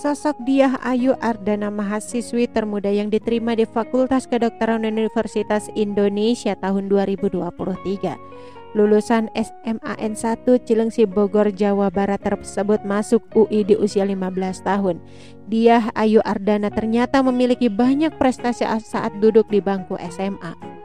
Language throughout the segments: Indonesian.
Sosok Diah Ayu Ardana mahasiswi termuda yang diterima di Fakultas Kedokteran Universitas Indonesia tahun 2023. Lulusan SMAN 1 Cilengsi Bogor, Jawa Barat tersebut masuk UI di usia 15 tahun. Diah Ayu Ardana ternyata memiliki banyak prestasi saat duduk di bangku SMA.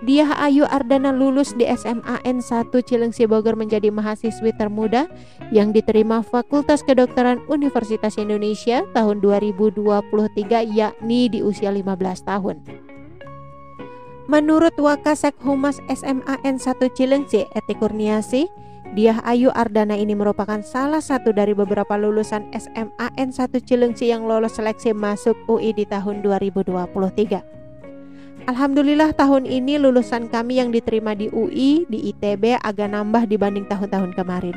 Diah Ayu Ardana lulus di SMAN 1 Cilengsi Bogor menjadi mahasiswi termuda yang diterima Fakultas Kedokteran Universitas Indonesia tahun 2023 yakni di usia 15 tahun. Menurut Wakasek Humas SMAN 1 Cilengsi Eti Kurniasi, Diah Ayu Ardana ini merupakan salah satu dari beberapa lulusan SMAN 1 Cilengsi yang lolos seleksi masuk UI di tahun 2023. Alhamdulillah tahun ini lulusan kami yang diterima di UI, di ITB agak nambah dibanding tahun-tahun kemarin.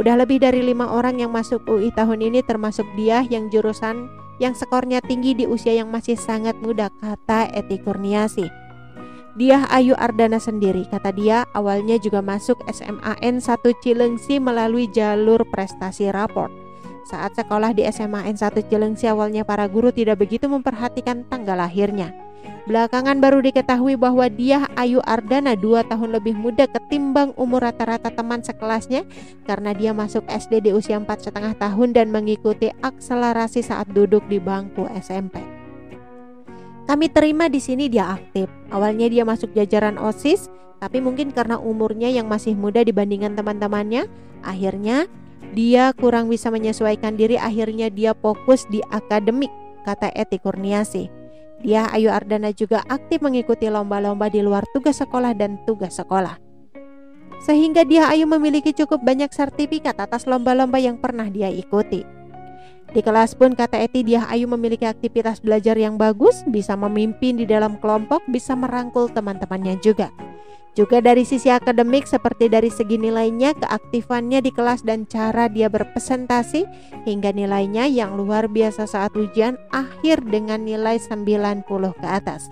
Udah lebih dari lima orang yang masuk UI tahun ini termasuk dia yang jurusan yang skornya tinggi di usia yang masih sangat muda, kata Eti Kurniasi. Dia Ayu Ardana sendiri, kata dia awalnya juga masuk SMAN 1 Cilengsi melalui jalur prestasi raport. Saat sekolah di SMAN 1 Cilengsi awalnya para guru tidak begitu memperhatikan tanggal lahirnya. Belakangan baru diketahui bahwa dia Ayu Ardana dua tahun lebih muda ketimbang umur rata-rata teman sekelasnya karena dia masuk SD di usia empat setengah tahun dan mengikuti akselerasi saat duduk di bangku SMP. Kami terima di sini dia aktif. Awalnya dia masuk jajaran OSIS, tapi mungkin karena umurnya yang masih muda dibandingkan teman-temannya, akhirnya dia kurang bisa menyesuaikan diri, akhirnya dia fokus di akademik, kata Eti Kurniasi. Dia Ayu Ardana juga aktif mengikuti lomba-lomba di luar tugas sekolah dan tugas sekolah. Sehingga dia Ayu memiliki cukup banyak sertifikat atas lomba-lomba yang pernah dia ikuti. Di kelas pun kata Eti dia Ayu memiliki aktivitas belajar yang bagus, bisa memimpin di dalam kelompok, bisa merangkul teman-temannya juga. Juga dari sisi akademik seperti dari segi nilainya, keaktifannya di kelas dan cara dia berpresentasi hingga nilainya yang luar biasa saat ujian akhir dengan nilai 90 ke atas.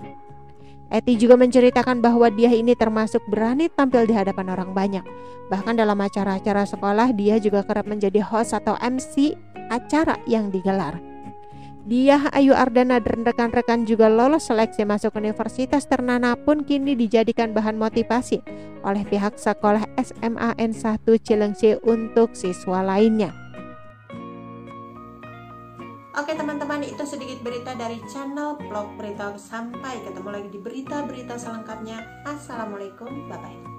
Eti juga menceritakan bahwa dia ini termasuk berani tampil di hadapan orang banyak. Bahkan dalam acara-acara sekolah dia juga kerap menjadi host atau MC acara yang digelar. Dia Ayu Ardana dan rekan-rekan juga lolos seleksi masuk universitas Ternana pun kini dijadikan bahan motivasi oleh pihak sekolah SMAN 1 Cilengsi untuk siswa lainnya. Oke teman-teman itu sedikit berita dari channel blog berita. Sampai ketemu lagi di berita-berita selengkapnya. Assalamualaikum. Bye bye